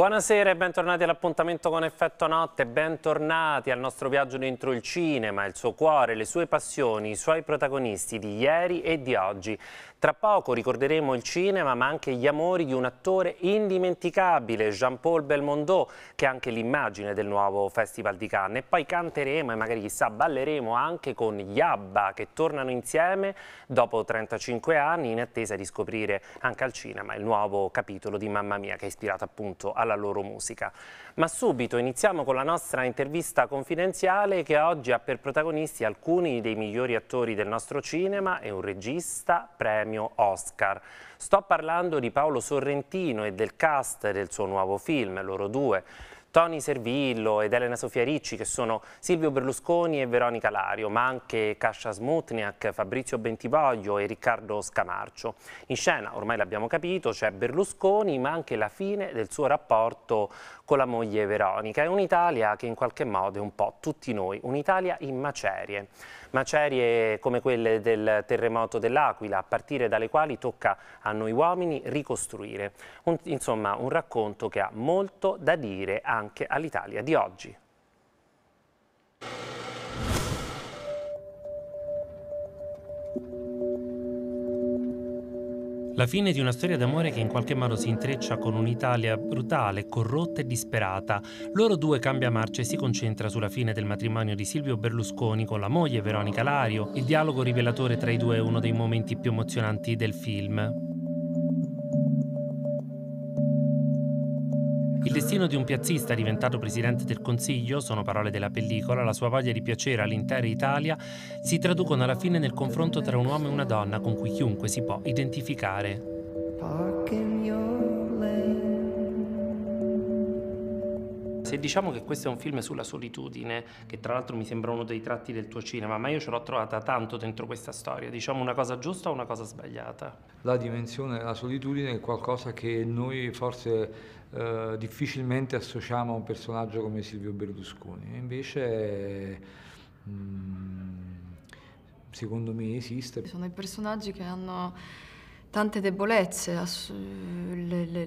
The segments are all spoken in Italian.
Buonasera e bentornati all'appuntamento con Effetto Notte, bentornati al nostro viaggio dentro il cinema, il suo cuore, le sue passioni, i suoi protagonisti di ieri e di oggi. Tra poco ricorderemo il cinema ma anche gli amori di un attore indimenticabile, Jean-Paul Belmondo, che è anche l'immagine del nuovo Festival di Cannes. E poi canteremo e magari chissà balleremo anche con gli Abba che tornano insieme dopo 35 anni in attesa di scoprire anche al cinema il nuovo capitolo di Mamma Mia che è ispirato appunto alla loro musica. Ma subito iniziamo con la nostra intervista confidenziale che oggi ha per protagonisti alcuni dei migliori attori del nostro cinema e un regista premio Oscar. Sto parlando di Paolo Sorrentino e del cast del suo nuovo film, loro due, Tony Servillo ed Elena Sofia Ricci che sono Silvio Berlusconi e Veronica Lario, ma anche Kasia Smutniak, Fabrizio Bentivoglio e Riccardo Scamarcio. In scena, ormai l'abbiamo capito, c'è Berlusconi ma anche la fine del suo rapporto con la moglie Veronica. È un'Italia che in qualche modo è un po' tutti noi, un'Italia in macerie macerie come quelle del terremoto dell'Aquila, a partire dalle quali tocca a noi uomini ricostruire. Un, insomma, un racconto che ha molto da dire anche all'Italia di oggi. La fine di una storia d'amore che in qualche modo si intreccia con un'Italia brutale, corrotta e disperata. Loro due cambia marcia e si concentra sulla fine del matrimonio di Silvio Berlusconi con la moglie Veronica Lario. Il dialogo rivelatore tra i due è uno dei momenti più emozionanti del film. Il destino di un piazzista diventato presidente del Consiglio, sono parole della pellicola, la sua voglia di piacere all'intera Italia, si traducono alla fine nel confronto tra un uomo e una donna con cui chiunque si può identificare. Se diciamo che questo è un film sulla solitudine, che tra l'altro mi sembra uno dei tratti del tuo cinema, ma io ce l'ho trovata tanto dentro questa storia, diciamo una cosa giusta o una cosa sbagliata? La dimensione della solitudine è qualcosa che noi forse eh, difficilmente associamo a un personaggio come Silvio Berlusconi. Invece, mh, mm, secondo me, esiste. Sono i personaggi che hanno tante debolezze,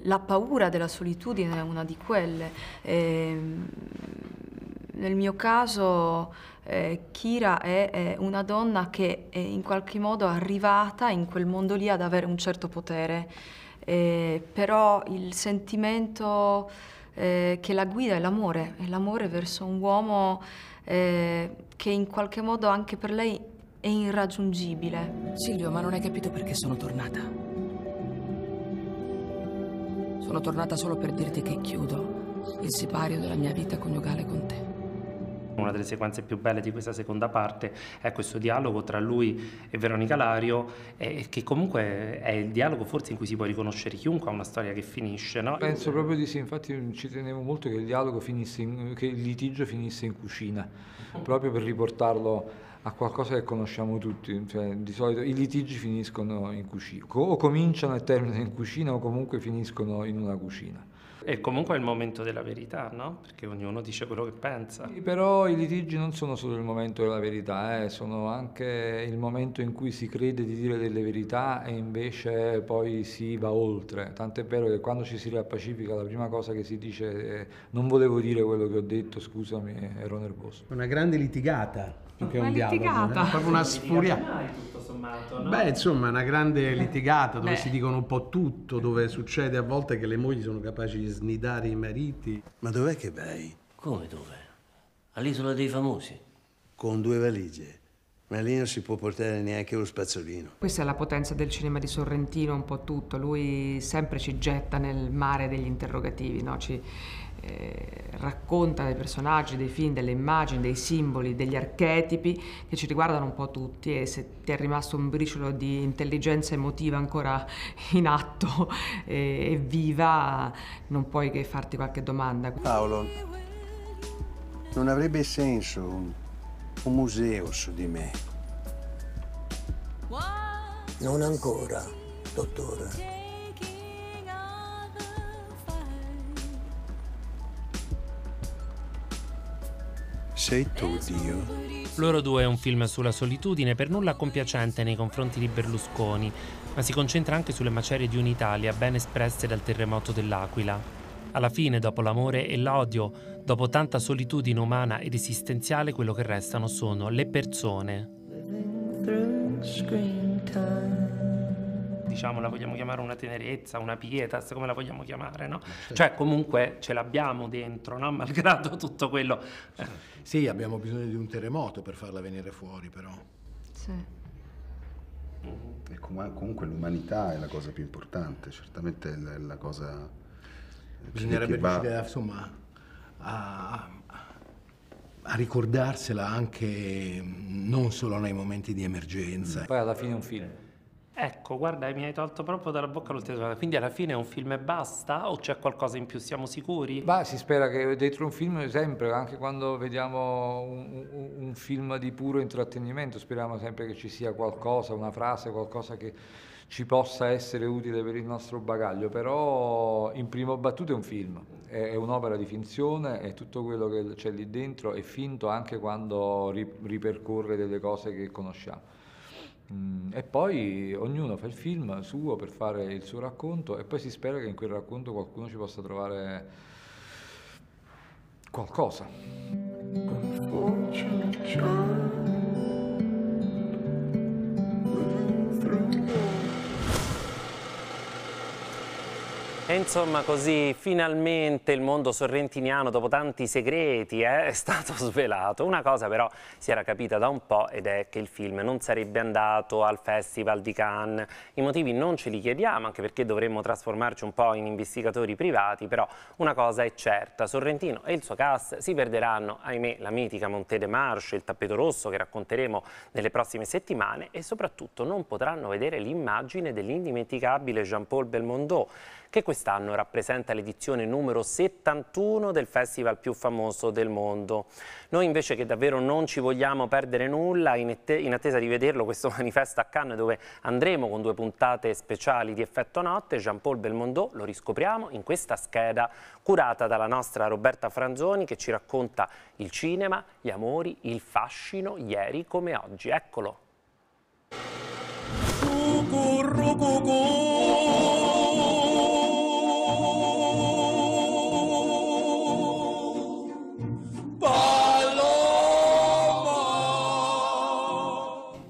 la paura della solitudine è una di quelle. E, ehm, nel mio caso eh, Kira è, è, una donna che è in qualche modo arrivata in quel mondo lì ad avere un certo potere eh, però il sentimento eh, che la guida è l'amore, è l'amore verso un uomo eh, che in qualche modo anche per lei è irraggiungibile. Silvio, ma non hai capito perché sono tornata. Sono tornata solo per dirti che chiudo il sipario della mia vita coniugale con te. Una delle sequenze più belle di questa seconda parte è questo dialogo tra lui e Veronica Lario, eh, che comunque è il dialogo forse in cui si può riconoscere chiunque ha una storia che finisce. No? Penso proprio di sì, infatti ci tenevo molto che il dialogo finisse, in, che il litigio finisse in cucina, proprio per riportarlo a qualcosa che conosciamo tutti, cioè, di solito i litigi finiscono in cucina, o cominciano e terminano in cucina o comunque finiscono in una cucina. E comunque è il momento della verità, no? Perché ognuno dice quello che pensa. Sì, però i litigi non sono solo il momento della verità, eh, sono anche il momento in cui si crede di dire delle verità e invece poi si va oltre. Tant'è vero che quando ci si riappacifica la prima cosa che si dice è non volevo dire quello che ho detto, scusami, ero nervoso. Una grande litigata che un litigata. dialogo, proprio una sfuriata sommato, no? Beh, insomma, una grande litigata dove Beh. si dicono un po' tutto, dove succede a volte che le mogli sono capaci di snidare i mariti. Ma dov'è che vai? Come dove? All'isola dei famosi. Con due valigie. Ma lì non si può portare neanche lo spazzolino. Questa è la potenza del cinema di Sorrentino, un po' tutto. Lui sempre ci getta nel mare degli interrogativi, no? ci, eh, racconta dei personaggi, dei film, delle immagini, dei simboli, degli archetipi che ci riguardano un po' tutti e se ti è rimasto un briciolo di intelligenza emotiva ancora in atto e, e viva, non puoi che farti qualche domanda. Paolo, non avrebbe senso un, museo su di me? Non ancora, dottore. Sei tu, Dio. Loro due è un film sulla solitudine per nulla compiacente nei confronti di Berlusconi, ma si concentra anche sulle macerie di un'Italia ben espresse dal terremoto dell'Aquila. Alla fine, dopo l'amore e l'odio, dopo tanta solitudine umana ed esistenziale, quello che restano sono le persone. Diciamo, la vogliamo chiamare una tenerezza, una pietas, come la vogliamo chiamare, no? Cioè, comunque ce l'abbiamo dentro, no? Malgrado tutto quello. Sì, abbiamo bisogno di un terremoto per farla venire fuori, però. Sì. E comunque l'umanità è la cosa più importante, certamente è la cosa... Bisognerebbe va... riuscire insomma, a, a, ricordarsela anche non solo nei momenti di emergenza. Poi alla fine è un film. Ecco, guarda, mi hai tolto proprio dalla bocca l'ultima cosa. Quindi alla fine è un film e basta? O c'è qualcosa in più? Siamo sicuri? Beh, si spera che dentro un film, sempre, anche quando vediamo un, un, un, film di puro intrattenimento, speriamo sempre che ci sia qualcosa, una frase, qualcosa che ci possa essere utile per il nostro bagaglio. Però in primo battuto è un film, è, è un'opera di finzione e tutto quello che c'è lì dentro è finto anche quando ripercorre delle cose che conosciamo. Mm, e poi ognuno fa il film suo per fare il suo racconto e poi si spera che in quel racconto qualcuno ci possa trovare qualcosa. E insomma così finalmente il mondo sorrentiniano dopo tanti segreti eh, è stato svelato. Una cosa però si era capita da un po' ed è che il film non sarebbe andato al Festival di Cannes. I motivi non ce li chiediamo anche perché dovremmo trasformarci un po' in investigatori privati, però una cosa è certa, Sorrentino e il suo cast si perderanno, ahimè, la mitica Monte de Marche, il tappeto rosso che racconteremo nelle prossime settimane e soprattutto non potranno vedere l'immagine dell'indimenticabile Jean-Paul Belmondo che quest'anno rappresenta l'edizione numero 71 del festival più famoso del mondo. Noi invece che davvero non ci vogliamo perdere nulla, in, attesa di vederlo questo manifesto a Cannes dove andremo con due puntate speciali di Effetto Notte, Jean-Paul Belmondo lo riscopriamo in questa scheda curata dalla nostra Roberta Franzoni che ci racconta il cinema, gli amori, il fascino, ieri come oggi. Eccolo.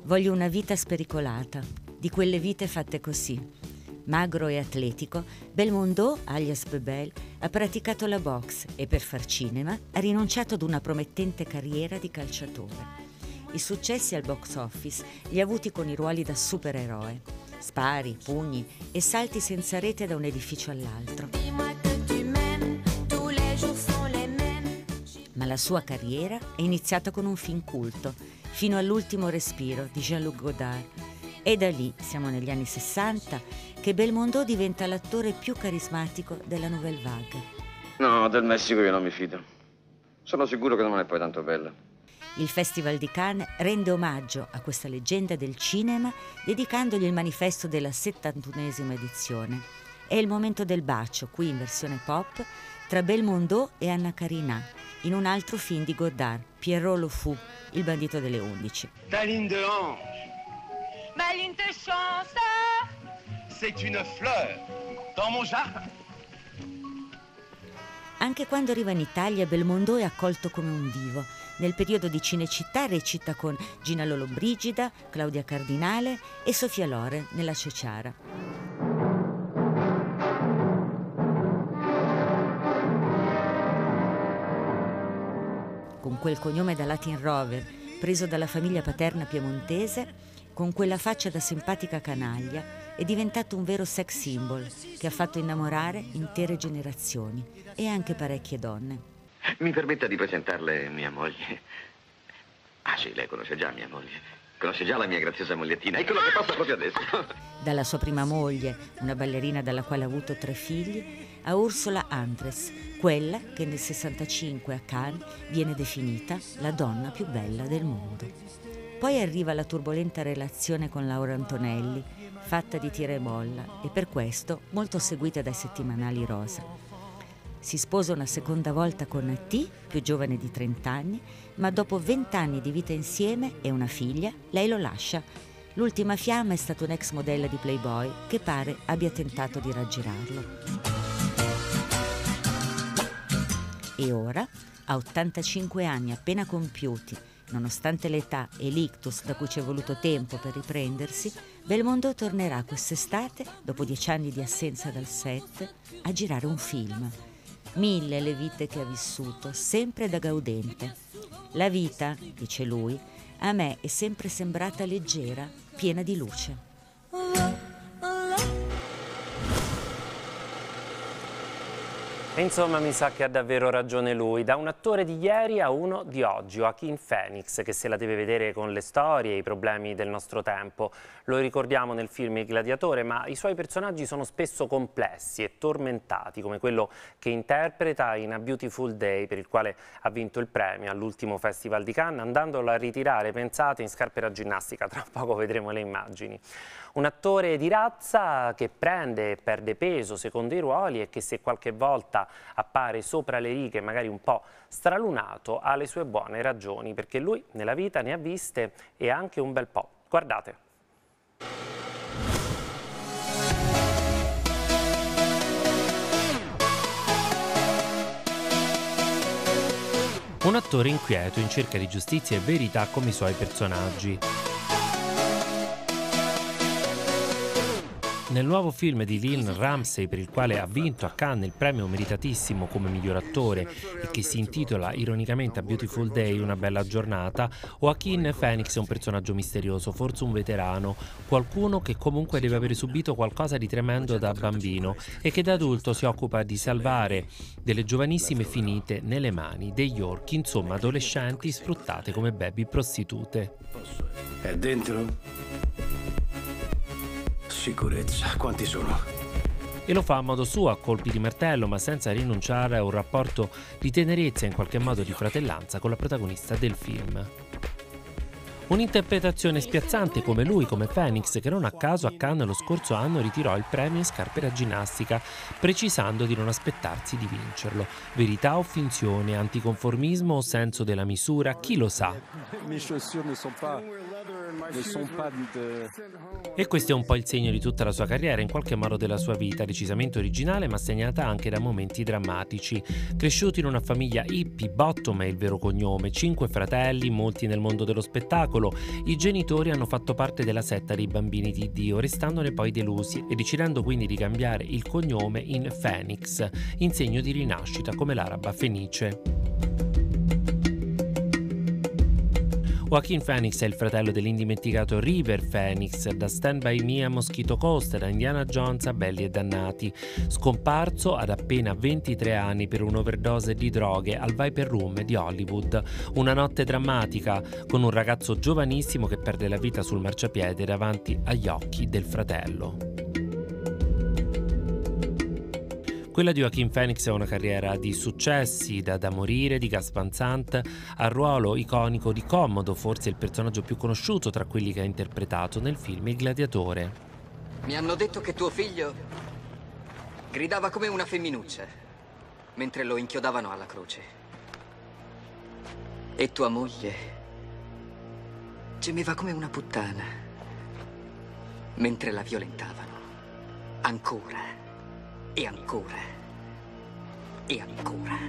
Voglio una vita spericolata, di quelle vite fatte così. Magro e atletico, Belmondo, alias Bebel, ha praticato la box e per far cinema ha rinunciato ad una promettente carriera di calciatore. I successi al box office li ha avuti con i ruoli da supereroe, spari, pugni e salti senza rete da un edificio all'altro. Ma la sua carriera è iniziata con un film culto fino all'ultimo respiro di Jean-Luc Godard. E da lì, siamo negli anni 60, che Belmondo diventa l'attore più carismatico della Nouvelle Vague. No, del Messico io non mi fido. Sono sicuro che non è poi tanto bella. Il Festival di Cannes rende omaggio a questa leggenda del cinema dedicandogli il manifesto della 71esima edizione. È il momento del bacio, qui in versione pop, tra Belmondo e Anna Karina, in un altro film di Godard, Pierrot Le Fou, il bandito delle undici. Ta ligne de hanche. Ma ligne de chance. C'est une fleur dans mon jardin. Anche quando arriva in Italia, Belmondo è accolto come un divo. Nel periodo di Cinecittà recita con Gina Lollobrigida, Claudia Cardinale e Sofia Lore nella Ceciara. Quel cognome da Latin Rover, preso dalla famiglia paterna piemontese, con quella faccia da simpatica canaglia, è diventato un vero sex symbol che ha fatto innamorare intere generazioni e anche parecchie donne. Mi permetta di presentarle mia moglie. Ah sì, lei conosce già mia moglie. Conosce già la mia graziosa mogliettina, ecco che passa proprio adesso. Dalla sua prima moglie, una ballerina dalla quale ha avuto tre figli, a Ursula Andres, quella che nel 65 a Cannes viene definita la donna più bella del mondo. Poi arriva la turbolenta relazione con Laura Antonelli, fatta di tira e molla e per questo molto seguita dai settimanali rosa. Si sposa una seconda volta con T, più giovane di 30 anni, ma dopo 20 anni di vita insieme e una figlia, lei lo lascia. L'ultima fiamma è stata un'ex modella di Playboy che pare abbia tentato di raggirarlo. E ora, a 85 anni appena compiuti, nonostante l'età e l'ictus da cui ci è voluto tempo per riprendersi, Belmondo tornerà quest'estate, dopo dieci anni di assenza dal set, a girare un film. Mille le vite che ha vissuto, sempre da gaudente. La vita, dice lui, a me è sempre sembrata leggera, piena di luce. Insomma mi sa che ha davvero ragione lui, da un attore di ieri a uno di oggi, Joaquin Phoenix, che se la deve vedere con le storie e i problemi del nostro tempo. Lo ricordiamo nel film Il Gladiatore, ma i suoi personaggi sono spesso complessi e tormentati, come quello che interpreta in A Beautiful Day, per il quale ha vinto il premio all'ultimo Festival di Cannes, andandolo a ritirare, pensate, in scarpe da ginnastica, tra poco vedremo le immagini. Un attore di razza che prende e perde peso secondo i ruoli e che se qualche volta appare sopra le righe, magari un po' stralunato, ha le sue buone ragioni, perché lui nella vita ne ha viste e anche un bel po'. Guardate. Un attore inquieto in cerca di giustizia e verità come i suoi personaggi. Nel nuovo film di Lynn Ramsey, per il quale ha vinto a Cannes il premio meritatissimo come miglior attore e che si intitola ironicamente A Beautiful Day, una bella giornata, Joaquin Phoenix è un personaggio misterioso, forse un veterano, qualcuno che comunque deve aver subito qualcosa di tremendo da bambino e che da adulto si occupa di salvare delle giovanissime finite nelle mani degli orchi, insomma adolescenti sfruttate come baby prostitute. È dentro? Sicurezza, quanti sono? E lo fa a modo suo, a colpi di martello, ma senza rinunciare a un rapporto di tenerezza e in qualche modo di fratellanza con la protagonista del film. Un'interpretazione spiazzante come lui, come Phoenix, che non a caso a Cannes lo scorso anno ritirò il premio in scarpe da ginnastica, precisando di non aspettarsi di vincerlo. Verità o finzione, anticonformismo o senso della misura, chi lo sa? E questo è un po' il segno di tutta la sua carriera, in qualche modo della sua vita, decisamente originale ma segnata anche da momenti drammatici. Cresciuto in una famiglia hippie, Bottom è il vero cognome, cinque fratelli, molti nel mondo dello spettacolo, i genitori hanno fatto parte della setta dei bambini di Dio, restandone poi delusi e decidendo quindi di cambiare il cognome in Phoenix, in segno di rinascita come l'araba fenice. Joaquin Phoenix è il fratello dell'indimenticato River Phoenix, da Stand By Me a Mosquito Coast, da Indiana Jones a Belli e Dannati, scomparso ad appena 23 anni per un'overdose di droghe al Viper Room di Hollywood. Una notte drammatica con un ragazzo giovanissimo che perde la vita sul marciapiede davanti agli occhi del fratello. Quella di Joaquin Phoenix è una carriera di successi, da, da morire, di Gas Sant, al ruolo iconico di Commodo, forse il personaggio più conosciuto tra quelli che ha interpretato nel film Il Gladiatore. Mi hanno detto che tuo figlio gridava come una femminuccia, mentre lo inchiodavano alla croce. E tua moglie gemeva come una puttana, mentre la violentavano. Ancora. E ancora. E ancora.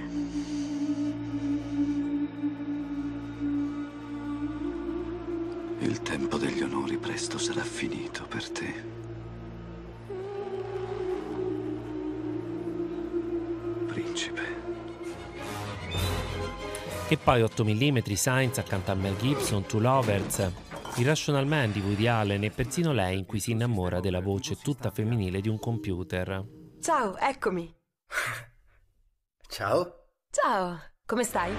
Il tempo degli onori presto sarà finito per te. Principe. E poi 8 mm Sainz accanto a Mel Gibson, Two Lovers, Irrational Man di Woody Allen e persino lei in cui si innamora della voce tutta femminile di un computer. Ciao, eccomi. Ciao. Ciao, come stai?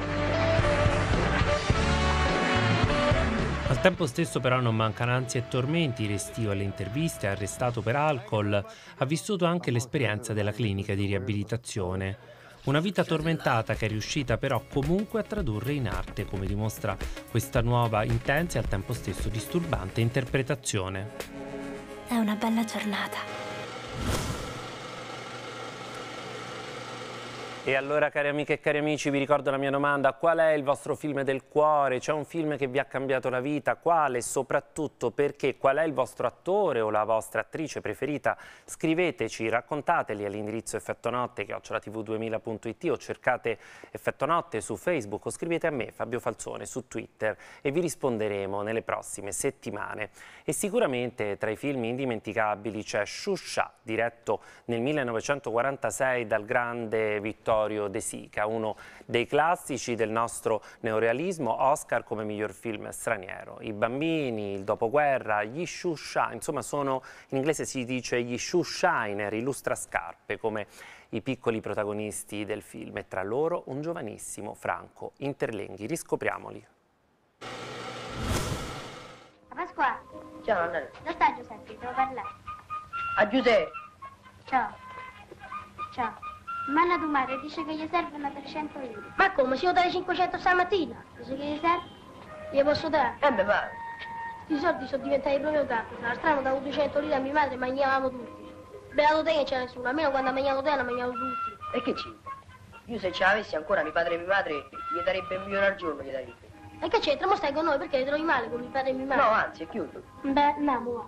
Al tempo stesso però non mancano ansia e tormenti, restio alle interviste, arrestato per alcol, ha vissuto anche l'esperienza della clinica di riabilitazione. Una vita tormentata che è riuscita però comunque a tradurre in arte, come dimostra questa nuova, intensa e al tempo stesso disturbante interpretazione. È una bella giornata. E allora cari amiche e cari amici vi ricordo la mia domanda, qual è il vostro film del cuore? C'è un film che vi ha cambiato la vita? Quale? Soprattutto perché? Qual è il vostro attore o la vostra attrice preferita? Scriveteci, raccontateli all'indirizzo effettonotte tv2000.it o cercate Effetto Notte su Facebook o scrivete a me Fabio Falzone su Twitter e vi risponderemo nelle prossime settimane. E sicuramente tra i film indimenticabili c'è Shusha, diretto nel 1946 dal grande Vittorio Vittorio De Sica, uno dei classici del nostro neorealismo, Oscar come miglior film straniero. I bambini, il dopoguerra, gli shusha, insomma sono, in inglese si dice gli shushiner, i lustrascarpe, come i piccoli protagonisti del film e tra loro un giovanissimo Franco Interlenghi. Riscopriamoli. Pasqua. Ciao, Annalena. Dove sta Giuseppe? Devo parlare. A Giuseppe. Ciao. Ciao. Manna tua madre dice che gli servono 300 euro. Ma come? Se io dai 500 stamattina? Dice che gli serve? Gli posso dare? Eh beh, va. Questi soldi sono diventati proprio tanti. La strada davo 200 lire a mia madre e mangiavamo tutti. Beato te che c'è nessuno, almeno quando ha mangiato te, hanno mangiato tutti. E che c'entra? Io se ce l'avessi ancora mio padre e mia madre, gli darebbe un milione al giorno, gli darebbe. E che c'entra? Mo stai con noi perché ti trovi male con mio padre e mia madre? No, anzi, è chiuso. Beh, andiamo, va.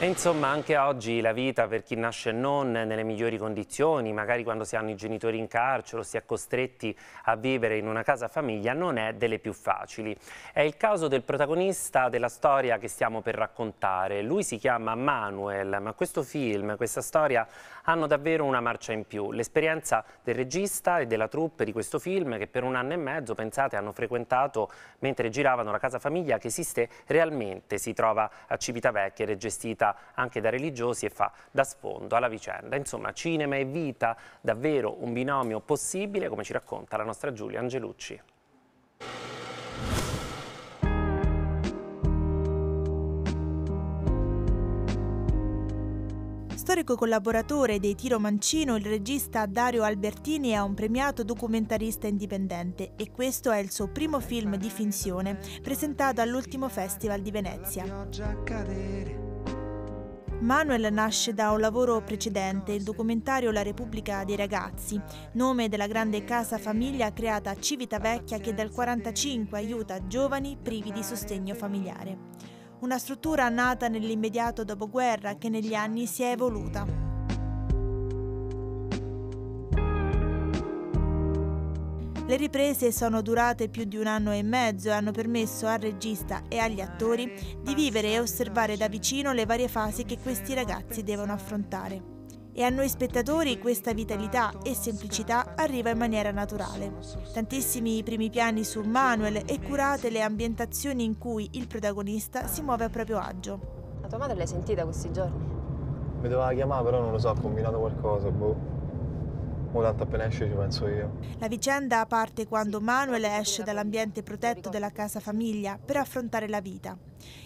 E insomma anche oggi la vita per chi nasce non nelle migliori condizioni, magari quando si hanno i genitori in carcere o si è costretti a vivere in una casa famiglia, non è delle più facili. È il caso del protagonista della storia che stiamo per raccontare. Lui si chiama Manuel, ma questo film, questa storia hanno davvero una marcia in più. L'esperienza del regista e della troupe di questo film che per un anno e mezzo, pensate, hanno frequentato mentre giravano la casa famiglia che esiste realmente, si trova a Civitavecchia ed è gestita vista anche da religiosi e fa da sfondo alla vicenda. Insomma, cinema e vita, davvero un binomio possibile, come ci racconta la nostra Giulia Angelucci. Storico collaboratore dei Tiro Mancino, il regista Dario Albertini è un premiato documentarista indipendente e questo è il suo primo film di finzione presentato all'ultimo Festival di Venezia. Manuel nasce da un lavoro precedente, il documentario La Repubblica dei Ragazzi, nome della grande casa famiglia creata a Civitavecchia che dal 1945 aiuta giovani privi di sostegno familiare. Una struttura nata nell'immediato dopoguerra che negli anni si è evoluta. Le riprese sono durate più di un anno e mezzo e hanno permesso al regista e agli attori di vivere e osservare da vicino le varie fasi che questi ragazzi devono affrontare. E a noi spettatori questa vitalità e semplicità arriva in maniera naturale. Tantissimi primi piani su Manuel e curate le ambientazioni in cui il protagonista si muove a proprio agio. La tua madre l'hai sentita questi giorni? Mi doveva chiamare, però non lo so, ha combinato qualcosa, boh. Mo tanto appena esce ci penso io. La vicenda parte quando Manuel esce dall'ambiente protetto della casa famiglia per affrontare la vita.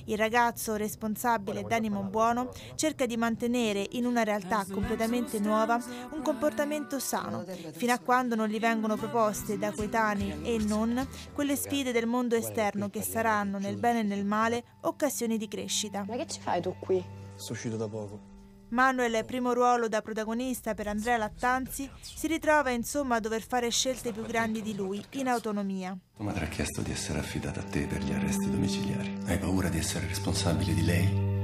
Il ragazzo, responsabile d'animo buono, cerca di mantenere in una realtà completamente nuova un comportamento sano, fino a quando non gli vengono proposte da coetanei e non quelle sfide del mondo esterno che saranno, nel bene e nel male, occasioni di crescita. Ma che ci fai tu qui? Sto uscito da poco. Manuel, primo ruolo da protagonista per Andrea Lattanzi, si ritrova insomma a dover fare scelte più grandi di lui, in autonomia. Tua madre ha chiesto di essere affidata a te per gli arresti domiciliari. Hai paura di essere responsabile di lei?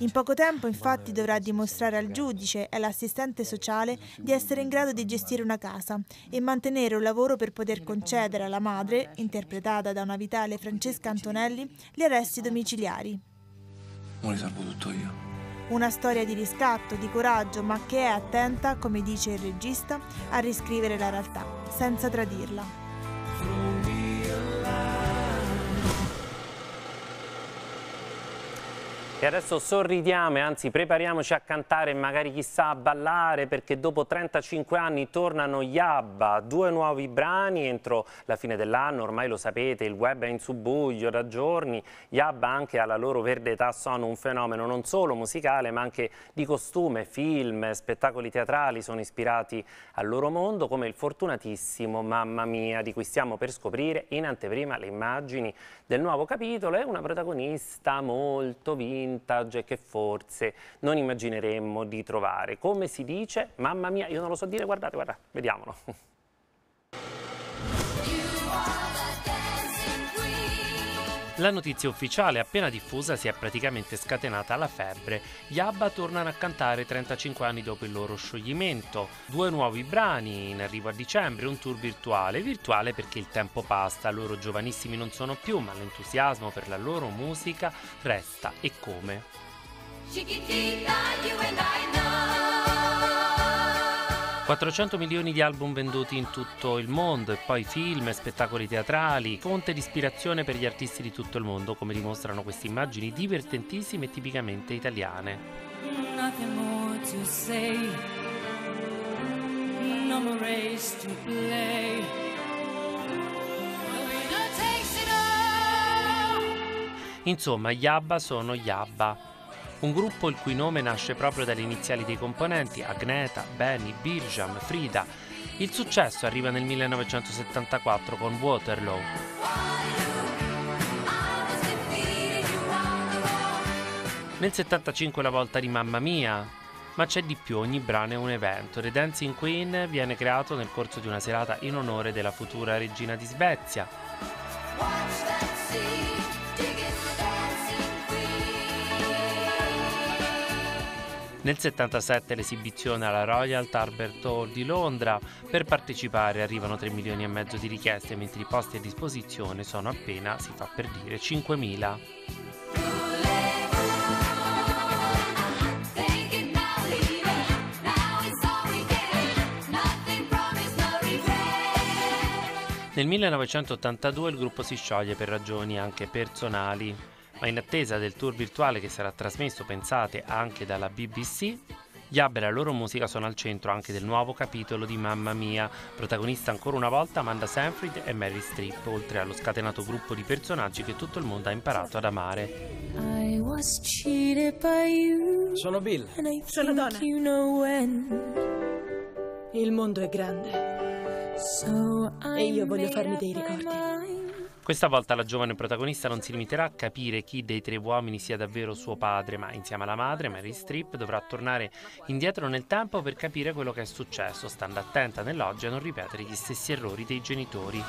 In poco tempo infatti dovrà dimostrare al giudice e all'assistente sociale di essere in grado di gestire una casa e mantenere un lavoro per poter concedere alla madre, interpretata da una vitale Francesca Antonelli, gli arresti domiciliari. Non li salvo tutto io. Una storia di riscatto, di coraggio, ma che è attenta, come dice il regista, a riscrivere la realtà, senza tradirla. E adesso sorridiamo e anzi prepariamoci a cantare e magari chissà a ballare perché dopo 35 anni tornano Yabba, due nuovi brani entro la fine dell'anno, ormai lo sapete, il web è in subbuglio da giorni, Yabba anche alla loro verde età sono un fenomeno non solo musicale ma anche di costume, film, spettacoli teatrali sono ispirati al loro mondo come il fortunatissimo Mamma Mia di cui stiamo per scoprire in anteprima le immagini del nuovo capitolo. E una protagonista molto vinta vintage che forse non immagineremmo di trovare. Come si dice? Mamma mia, io non lo so dire, guardate, guardate, vediamolo. La notizia ufficiale appena diffusa si è praticamente scatenata la febbre. Gli ABBA tornano a cantare 35 anni dopo il loro scioglimento. Due nuovi brani in arrivo a dicembre, un tour virtuale. Virtuale perché il tempo passa, loro giovanissimi non sono più, ma l'entusiasmo per la loro musica resta e come. Chiquitita, 400 milioni di album venduti in tutto il mondo e poi film e spettacoli teatrali, fonte di ispirazione per gli artisti di tutto il mondo, come dimostrano queste immagini divertentissime e tipicamente italiane. Insomma, gli ABBA sono gli ABBA un gruppo il cui nome nasce proprio dalle iniziali dei componenti Agneta, Benny, Birjam, Frida. Il successo arriva nel 1974 con Waterloo. Nel 75 la volta di Mamma Mia, ma c'è di più, ogni brano è un evento. The Dancing Queen viene creato nel corso di una serata in onore della futura regina di Svezia. Nel 77 l'esibizione alla Royal Albert Hall di Londra. Per partecipare arrivano 3 milioni e mezzo di richieste, mentre i posti a disposizione sono appena, si fa per dire, 5.000. Nel 1982 il gruppo si scioglie per ragioni anche personali ma in attesa del tour virtuale che sarà trasmesso, pensate, anche dalla BBC, gli ABBA e la loro musica sono al centro anche del nuovo capitolo di Mamma Mia, protagonista ancora una volta Amanda Sanford e Mary Streep, oltre allo scatenato gruppo di personaggi che tutto il mondo ha imparato ad amare. Sono Bill. Sono Donna. Il mondo è grande. E io voglio farmi dei ricordi. Questa volta la giovane protagonista non si limiterà a capire chi dei tre uomini sia davvero suo padre, ma insieme alla madre, Mary Streep, dovrà tornare indietro nel tempo per capire quello che è successo, stando attenta nell'oggi a non ripetere gli stessi errori dei genitori.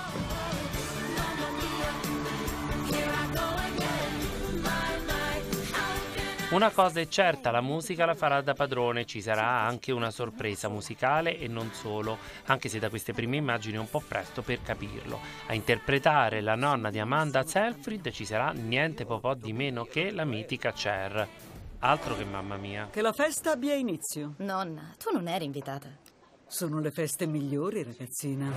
Una cosa è certa, la musica la farà da padrone, ci sarà anche una sorpresa musicale e non solo, anche se da queste prime immagini è un po' presto per capirlo. A interpretare la nonna di Amanda Selfrid ci sarà niente po' di meno che la mitica Cher. Altro che mamma mia. Che la festa abbia inizio. Nonna, tu non eri invitata. Sono le feste migliori, ragazzina.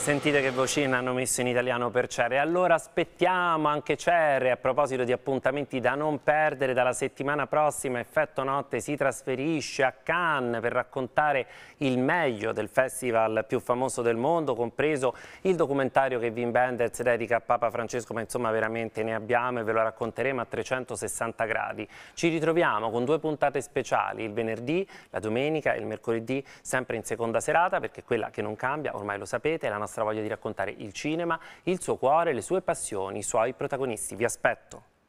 Sentite che vocina hanno messo in italiano per Cere. Allora aspettiamo anche Cere. A proposito di appuntamenti da non perdere, dalla settimana prossima Effetto Notte si trasferisce a Cannes per raccontare il meglio del festival più famoso del mondo, compreso il documentario che Wim Wenders dedica a Papa Francesco, ma insomma veramente ne abbiamo e ve lo racconteremo a 360 gradi. Ci ritroviamo con due puntate speciali, il venerdì, la domenica e il mercoledì, sempre in seconda serata, perché quella che non cambia, ormai lo sapete, è la nostra nostra voglia di raccontare il cinema, il suo cuore, le sue passioni, i suoi protagonisti. Vi aspetto!